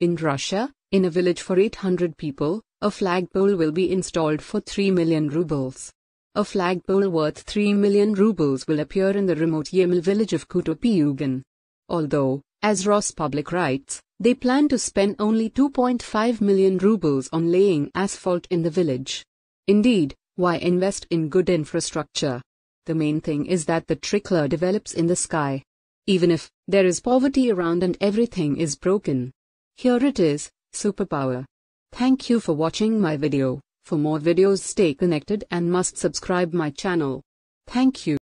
In Russia, in a village for 800 people, a flagpole will be installed for 3 million rubles. A flagpole worth 3 million rubles will appear in the remote Yamal village of Kutopyugan. Although, as Rospublic writes, they plan to spend only 2.5 million rubles on laying asphalt in the village. Indeed, why invest in good infrastructure? The main thing is that the tricolor develops in the sky. Even if there is poverty around and everything is broken. Here it is, superpower. Thank you for watching my video. For more videos stay connected and must subscribe my channel. Thank you.